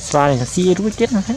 xoa này là xia rúi chết nó thấy.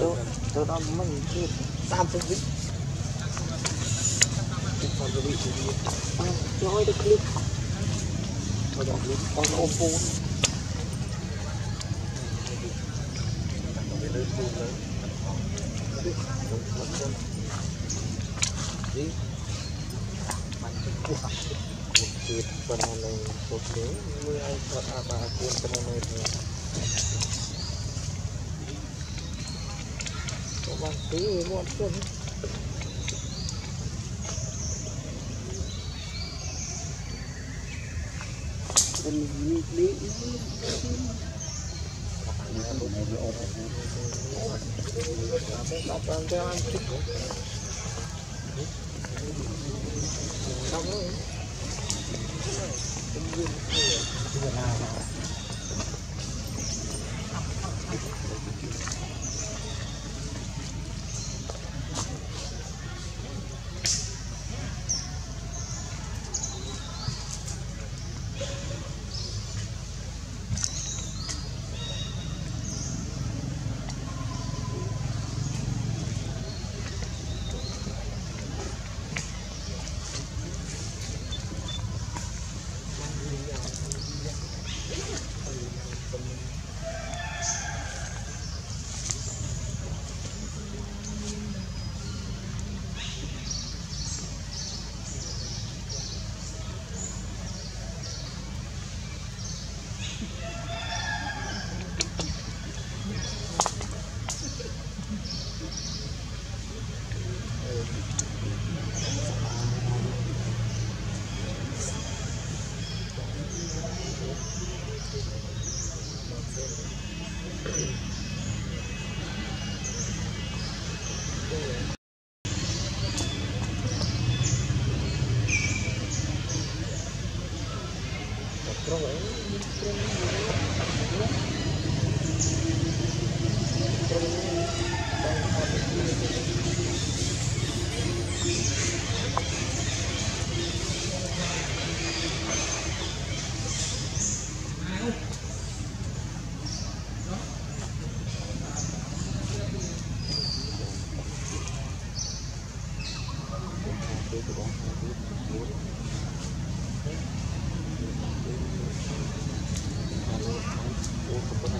ចូលចូលដល់មិនទៀត30វិ30វិទៀតអត់ចូលទៅគ្លីបចូលដល់គ្លីបអូនអូនពូនទៅពូនទៅនេះបានទៅគោះទៀតប៉ុណ្ណឹងទៅមើលឲ្យគាត់អាបាគួរប៉ុណ្ណឹងទៅ saat cứ ngon yang Hãy subscribe cho kênh Ghiền Mì Gõ Để không bỏ lỡ những video hấp dẫn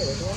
quieres.